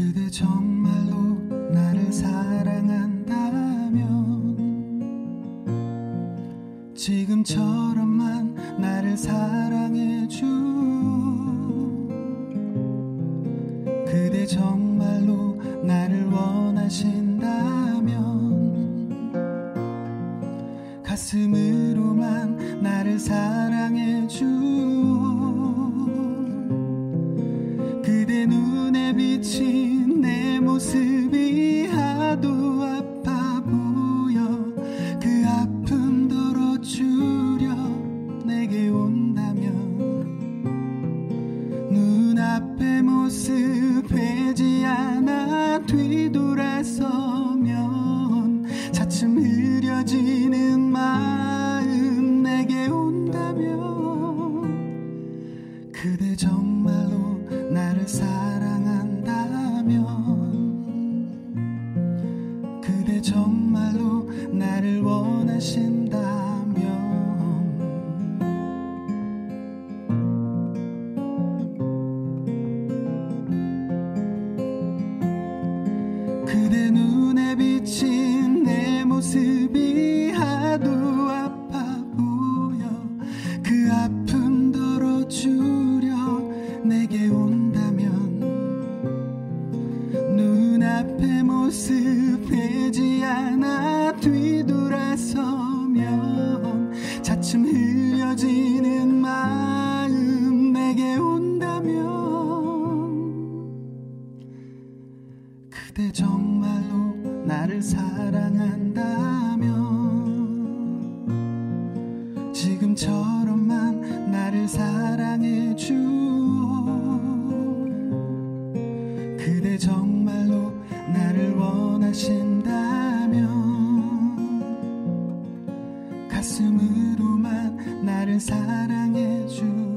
그대 정말로 나를 사랑한다면 지금처럼만 나를 사랑해줘. 그대 정말로 나를 원하신 비친 내 모습이 하도 아파 보여. 그 아픔 덜어주려 내게 온다면. 눈앞의 모습 배지 않아 그대 정말로 나를 사랑한다면 그대 정말로 나를 원하신다 앞의 모습 되지 않아 뒤돌아서면 차츰 흘려지는 마음 내게 온다면 그대 정말로 나를 사랑한다면 지금처럼만 나를 사랑해줘 하신다면 가슴으로만 나를 사랑해줘